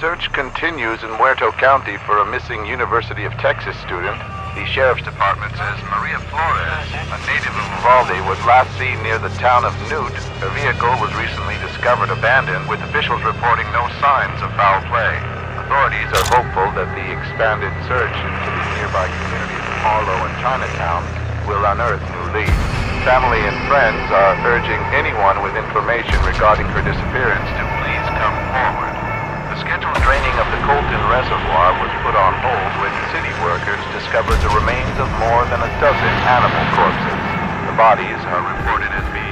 search continues in Muerto County for a missing University of Texas student. The sheriff's department says Maria Flores, a native of Uvalde, was last seen near the town of Newt. Her vehicle was recently discovered abandoned, with officials reporting no signs of foul play. Authorities are hopeful that the expanded search into the nearby communities of Harlow and Chinatown will unearth new leads. Family and friends are urging anyone with information regarding her disappearance to please come forward. Scheduled draining of the Colton Reservoir was put on hold when city workers discovered the remains of more than a dozen animal corpses. The bodies are reported as being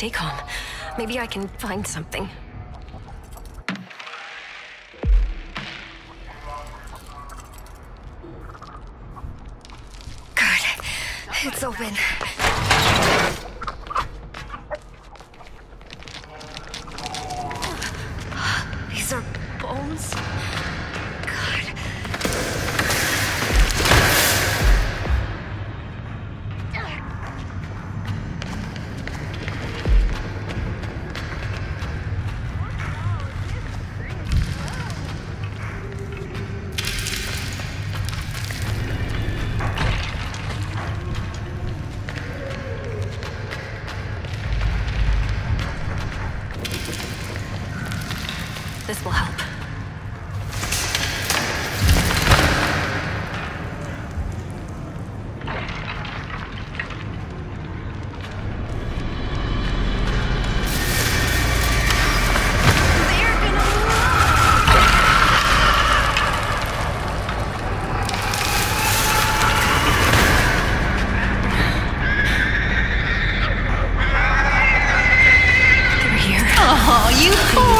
stay calm. Maybe I can find something. Good. It's open. This will help. They're gonna They're here. Oh, you poor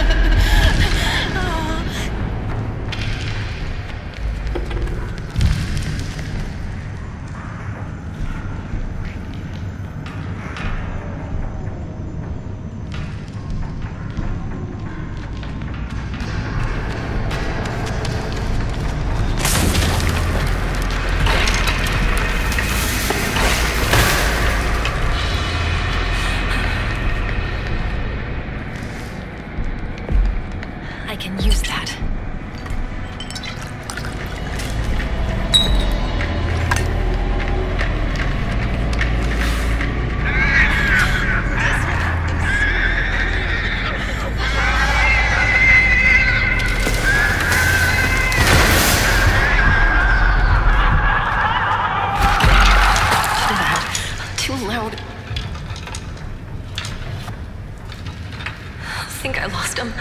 think I lost him.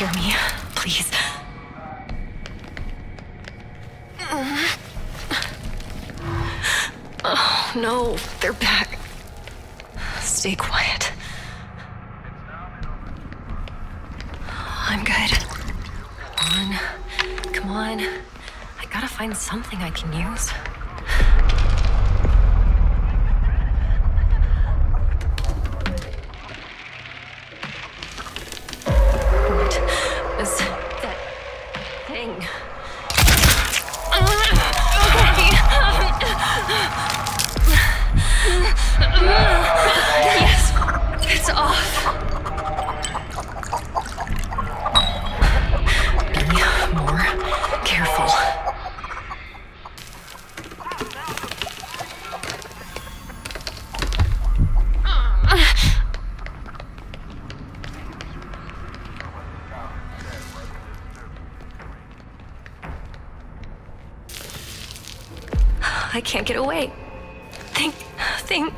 hear me. Please. Oh, no. They're back. Stay quiet. I'm good. Come on. Come on. I gotta find something I can use. I can't get away. Think, think.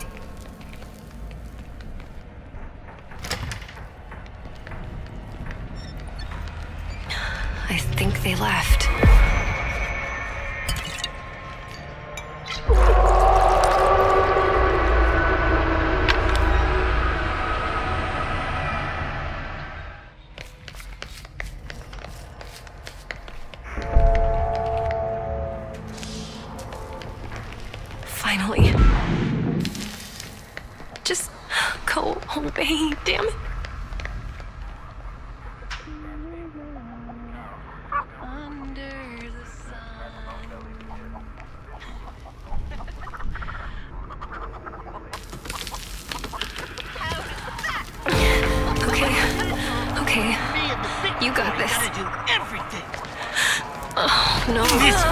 I think they left. No.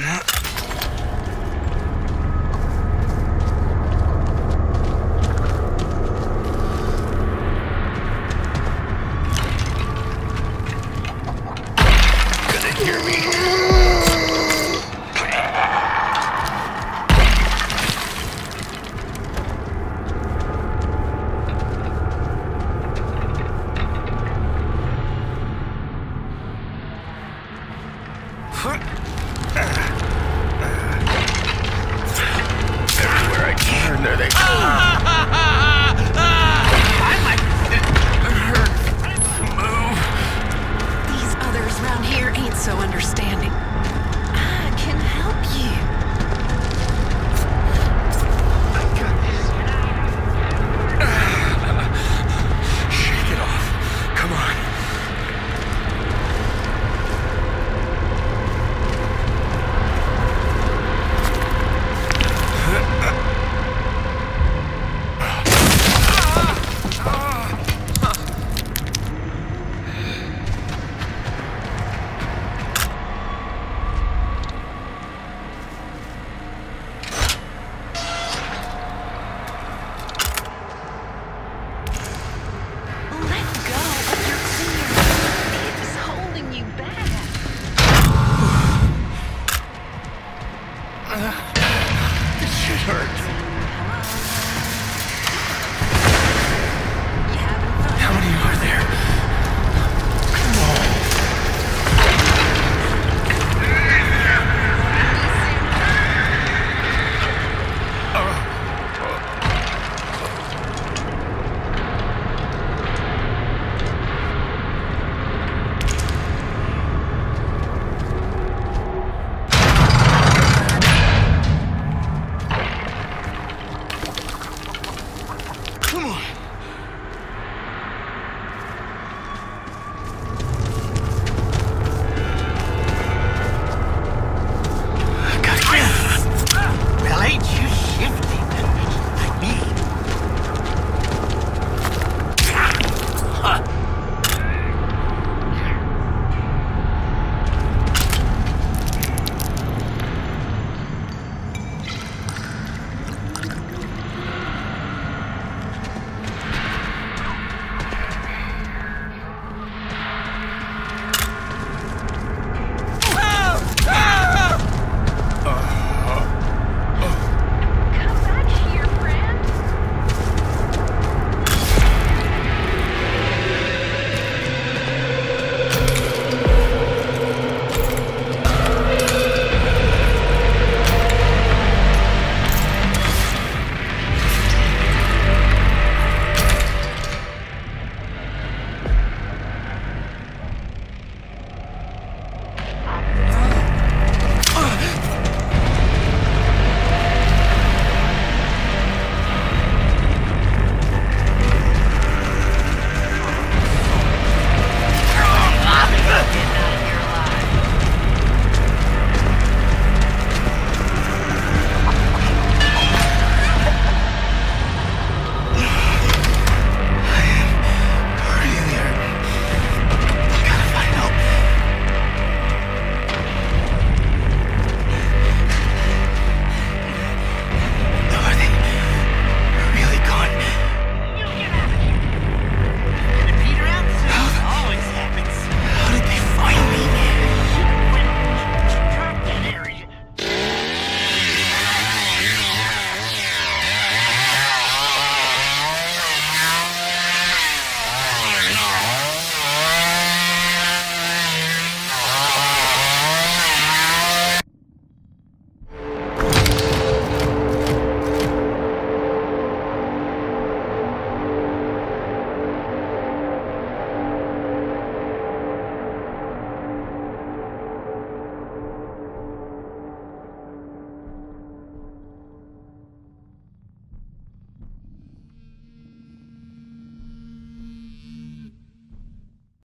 Huh? there they. I might hurt. Move. These others around here ain't so understanding.